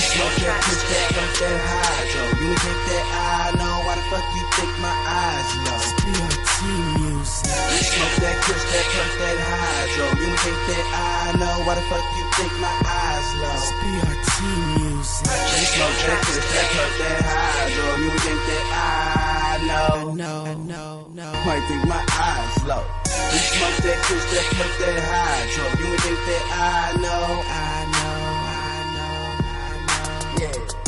smoke that kush, that pump that hydro. You think that I know why the fuck you think my eyes low? BRT Muzik. Smoke that kush, that pump that hydro. You think that I know why the fuck you think my eyes low? BRT Muzik. You smoke that kush, that pump that hydro. You think that I know? No, no, no. Might think my eyes low. You smoke that kush, that pump that hydro. Hey.